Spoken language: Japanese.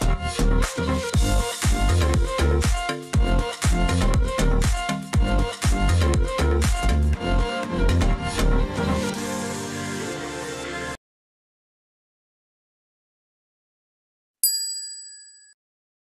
フフフフ。